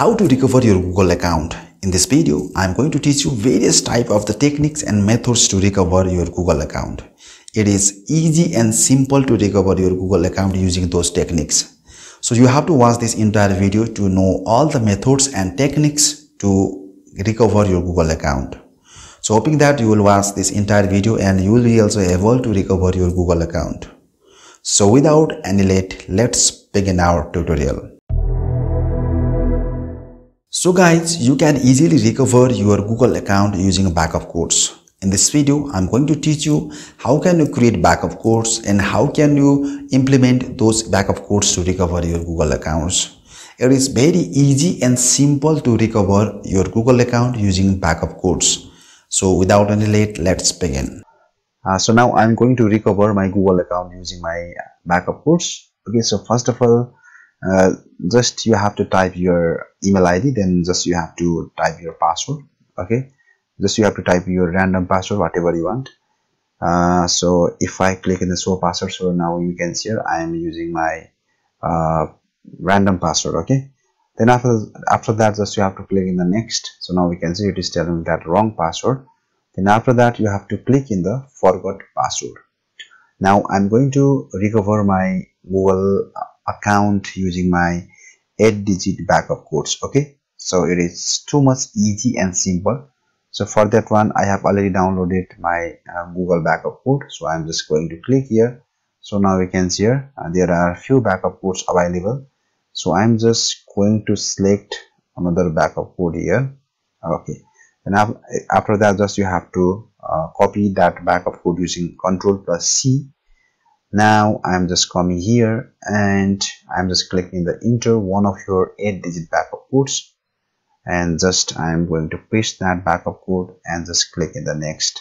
how to recover your Google account. In this video, I am going to teach you various type of the techniques and methods to recover your Google account. It is easy and simple to recover your Google account using those techniques. So you have to watch this entire video to know all the methods and techniques to recover your Google account. So hoping that you will watch this entire video and you will be also able to recover your Google account. So without any late, let's begin our tutorial. So guys, you can easily recover your Google account using backup codes. In this video, I'm going to teach you how can you create backup codes and how can you implement those backup codes to recover your Google accounts. It is very easy and simple to recover your Google account using backup codes. So without any late, let's begin. Uh, so now I'm going to recover my Google account using my backup codes. Okay, so first of all, uh, just you have to type your email id then just you have to type your password okay? Just you have to type your random password whatever you want. Uh, so if i click in the show password so now you can see here i am using my uh, random password okay? Then after after that just you have to click in the next. So now we can see it is telling that wrong password. Then after that you have to click in the forgot password. Now i'm going to recover my google account using my 8 digit backup codes okay? So it is too much easy and simple. So for that one i have already downloaded my uh, google backup code. So i'm just going to click here. So now we can see here uh, there are few backup codes available. So i'm just going to select another backup code here. Okay. And after that just you have to uh, copy that backup code using control plus c now i'm just coming here and i'm just clicking the enter one of your eight digit backup codes. And just i'm going to paste that backup code and just click in the next.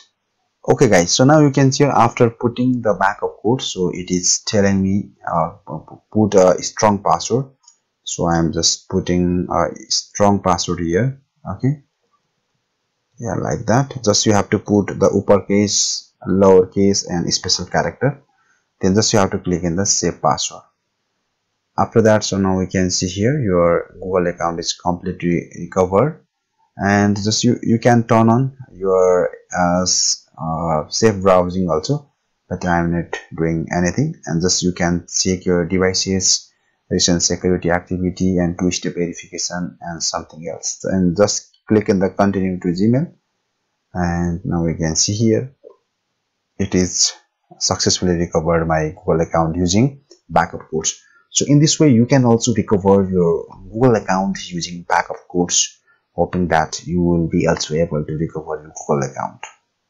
Okay guys. So now you can see after putting the backup code so it is telling me uh, put a strong password. So i'm just putting a strong password here. Okay. Yeah like that. Just you have to put the uppercase lowercase and special character then just you have to click in the save password. After that so now we can see here your google account is completely recovered. And just you you can turn on your uh, uh, safe browsing also but i'm not doing anything. And just you can check your devices recent security activity and two-step verification and something else. And just click in the continue to gmail. And now we can see here it is successfully recovered my Google account using backup codes. So in this way, you can also recover your Google account using backup codes, hoping that you will be also able to recover your Google account.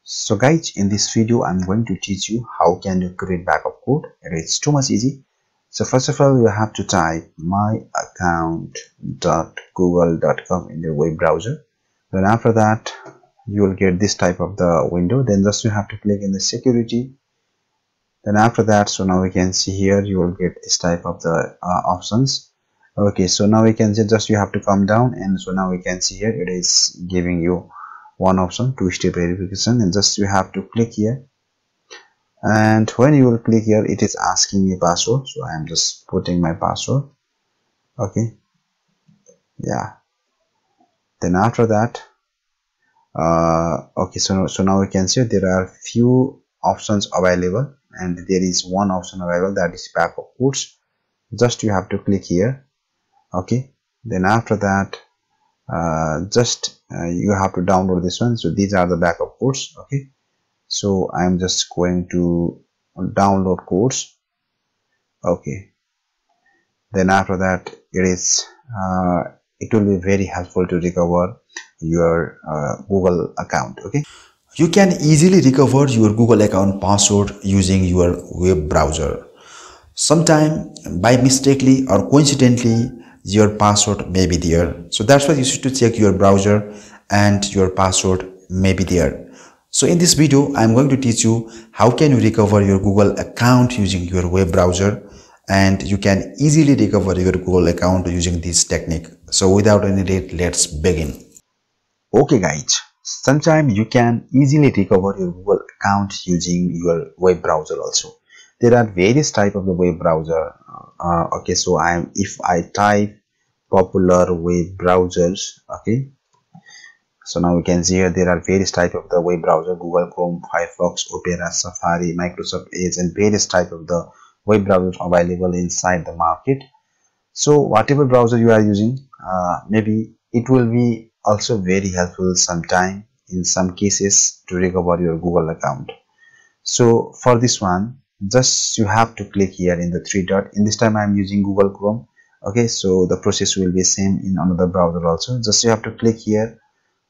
So guys, in this video, I'm going to teach you how can you create backup code. It's too much easy. So first of all, you have to type myaccount.google.com in your web browser. Then after that, you will get this type of the window. Then just you have to click in the security then after that so now we can see here you will get this type of the uh, options. Okay so now we can see just you have to come down and so now we can see here it is giving you one option two-step verification. And just you have to click here. And when you will click here it is asking me password. So i am just putting my password. Okay. Yeah. Then after that uh okay so so now we can see there are few options available and there is one option available that is backup codes just you have to click here okay? Then after that uh, just uh, you have to download this one. So these are the backup codes okay? So i'm just going to download codes okay? Then after that it is uh, it will be very helpful to recover your uh, google account okay you can easily recover your Google account password using your web browser. Sometime by mistakenly or coincidentally your password may be there. So that's why you should to check your browser and your password may be there. So in this video, I'm going to teach you how can you recover your Google account using your web browser and you can easily recover your Google account using this technique. So without any delay, let's begin. Okay guys, Sometimes you can easily recover your Google account using your web browser also. There are various type of the web browser. Uh, okay, so I am if I type popular web browsers okay so now we can see here there are various type of the web browser google chrome firefox opera safari microsoft edge and various type of the web browsers available inside the market so whatever browser you are using uh, maybe it will be also very helpful sometime in some cases to recover your google account. So for this one just you have to click here in the three dot. In this time i'm using google chrome. Okay so the process will be same in another browser also. Just you have to click here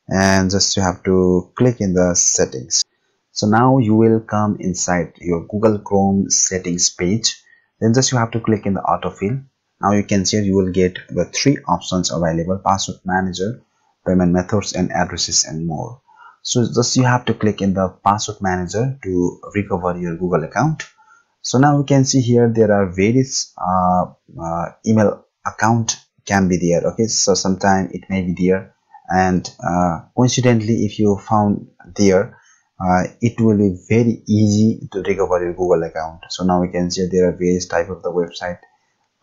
and just you have to click in the settings. So now you will come inside your google chrome settings page. Then just you have to click in the autofill. Now you can see you will get the three options available. Password manager payment methods and addresses and more. So just you have to click in the password manager to recover your google account. So now you can see here there are various uh, uh, email account can be there okay? So sometime it may be there and uh, coincidentally if you found there uh, it will be very easy to recover your google account. So now we can see there are various type of the website.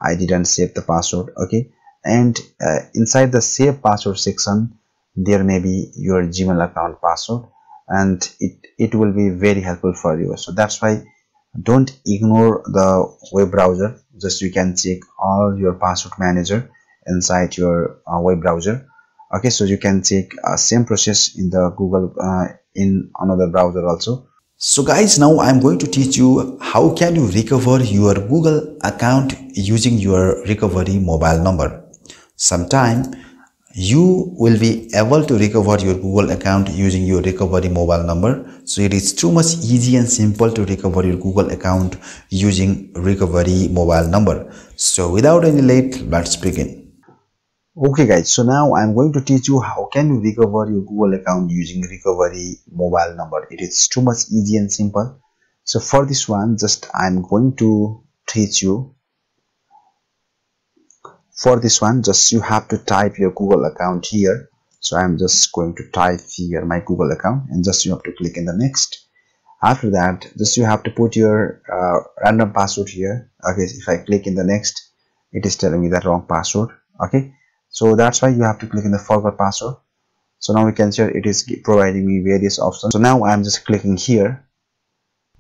I didn't save the password okay and uh, inside the save password section there may be your gmail account password and it it will be very helpful for you. So that's why don't ignore the web browser. Just you can check all your password manager inside your uh, web browser. Okay so you can check uh, same process in the google uh, in another browser also. So guys now i'm going to teach you how can you recover your google account using your recovery mobile number sometime you will be able to recover your google account using your recovery mobile number. So it is too much easy and simple to recover your google account using recovery mobile number. So without any late let's begin. Okay guys. So now i'm going to teach you how can you recover your google account using recovery mobile number. It is too much easy and simple. So for this one just i'm going to teach you for this one just you have to type your google account here. So i'm just going to type here my google account and just you have to click in the next. After that just you have to put your uh, random password here. Okay if i click in the next it is telling me that wrong password. Okay so that's why you have to click in the forward password. So now we can see it is providing me various options. So now i'm just clicking here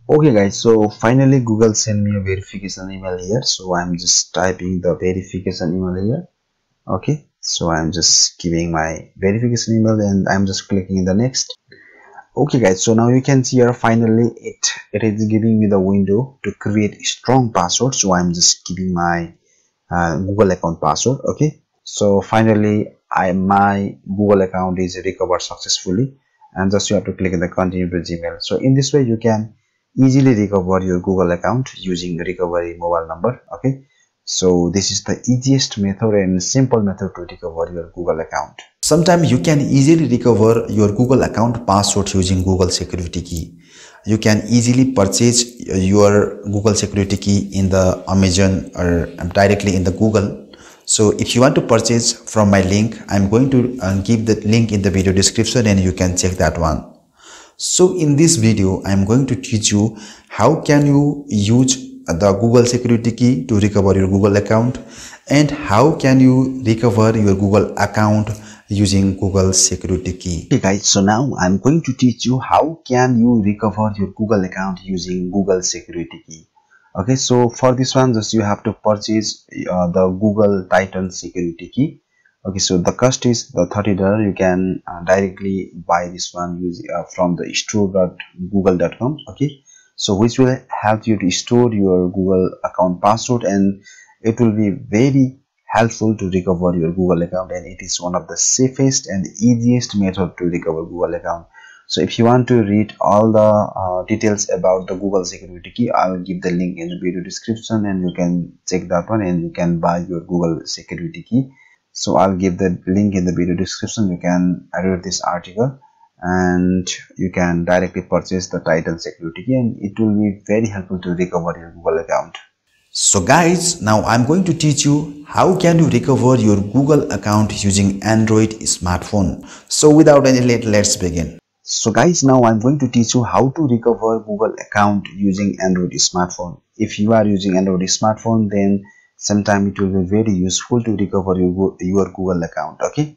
okay guys so finally google sent me a verification email here. So i'm just typing the verification email here. Okay so i'm just giving my verification email and i'm just clicking the next. Okay guys so now you can see here finally it it is giving me the window to create a strong password. So i'm just giving my uh, google account password. Okay so finally i my google account is recovered successfully. And just you have to click in the continue to gmail. So in this way you can easily recover your google account using recovery mobile number okay? So this is the easiest method and simple method to recover your google account. Sometimes you can easily recover your google account password using google security key. You can easily purchase your google security key in the amazon or um, directly in the google. So if you want to purchase from my link i'm going to um, give the link in the video description and you can check that one so in this video i am going to teach you how can you use the google security key to recover your google account and how can you recover your google account using google security key. Okay guys so now i'm going to teach you how can you recover your google account using google security key. Okay so for this one just you have to purchase uh, the google titan security key okay so the cost is the 30 dollar. You can uh, directly buy this one using uh, from the store.google.com okay? So which will help you to store your google account password and it will be very helpful to recover your google account and it is one of the safest and easiest method to recover google account. So if you want to read all the uh, details about the google security key i will give the link in the video description and you can check that one and you can buy your google security key so i'll give the link in the video description. You can read this article and you can directly purchase the titan security key and it will be very helpful to recover your google account. So guys now i'm going to teach you how can you recover your google account using android smartphone. So without any late let's begin. So guys now i'm going to teach you how to recover google account using android smartphone. If you are using android smartphone then sometime it will be very useful to recover your, your google account okay?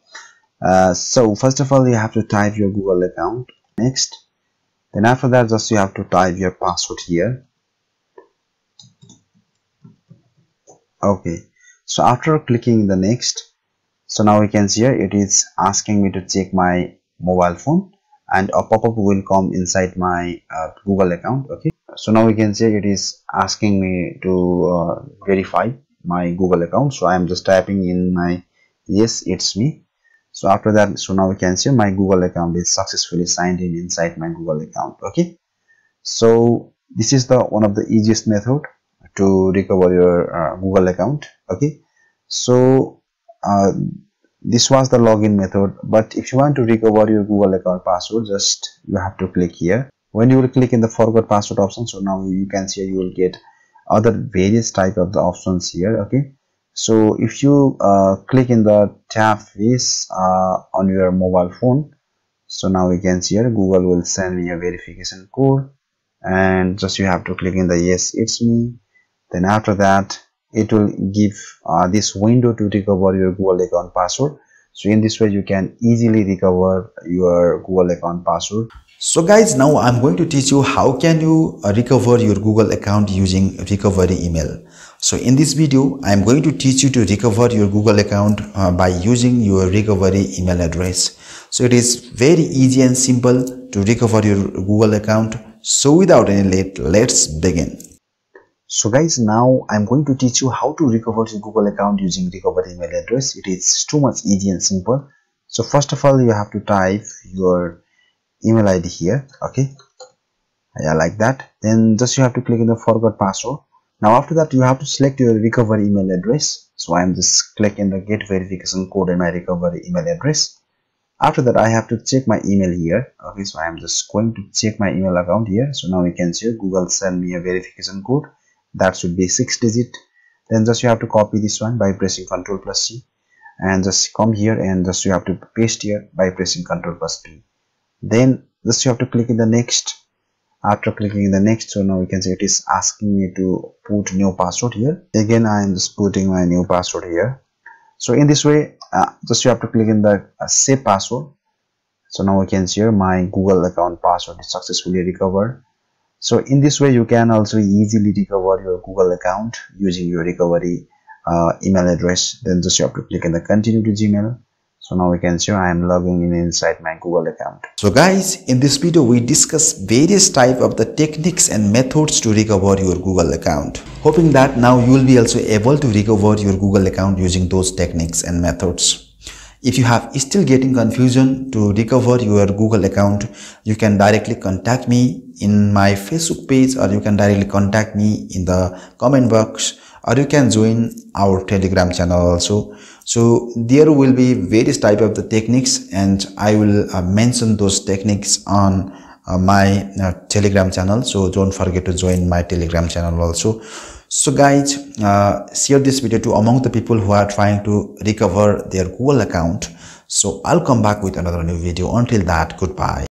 Uh, so first of all you have to type your google account next. Then after that just you have to type your password here. Okay. So after clicking the next so now we can see here it is asking me to check my mobile phone and a pop-up will come inside my uh, google account okay? So now we can see it is asking me to uh, verify my google account. So i am just typing in my yes it's me. So after that so now we can see my google account is successfully signed in inside my google account okay? So this is the one of the easiest method to recover your uh, google account okay? So uh, this was the login method but if you want to recover your google account password just you have to click here. When you will click in the forgot password option so now you can see you will get other various type of the options here okay? So if you uh, click in the tab face uh, on your mobile phone so now we can see here google will send me a verification code and just you have to click in the yes it's me. Then after that it will give uh, this window to recover your google account password. So in this way you can easily recover your google account password so guys now i'm going to teach you how can you uh, recover your google account using recovery email. So in this video i am going to teach you to recover your google account uh, by using your recovery email address. So it is very easy and simple to recover your google account. So without any late let's begin. So guys now i'm going to teach you how to recover your google account using recovery email address. It is too much easy and simple. So first of all you have to type your email id here okay? Yeah like that. Then just you have to click in the forgot password. Now after that you have to select your recovery email address. So i'm just clicking the get verification code in my recovery email address. After that i have to check my email here okay? So i'm just going to check my email account here. So now you can see google send me a verification code. That should be six digit. Then just you have to copy this one by pressing ctrl plus c. And just come here and just you have to paste here by pressing ctrl plus p then just you have to click in the next. After clicking in the next so now we can see it is asking me to put new password here. Again i am just putting my new password here. So in this way uh, just you have to click in the uh, save password. So now we can see here my google account password is successfully recovered. So in this way you can also easily recover your google account using your recovery uh, email address. Then just you have to click in the continue to gmail so now we can see i am logging in inside my google account. So guys in this video we discuss various type of the techniques and methods to recover your google account. Hoping that now you will be also able to recover your google account using those techniques and methods. If you have still getting confusion to recover your Google account, you can directly contact me in my Facebook page or you can directly contact me in the comment box or you can join our telegram channel also. So there will be various type of the techniques and i will uh, mention those techniques on uh, my uh, telegram channel. So don't forget to join my telegram channel also. So guys uh, share this video to among the people who are trying to recover their google account. So i'll come back with another new video. Until that goodbye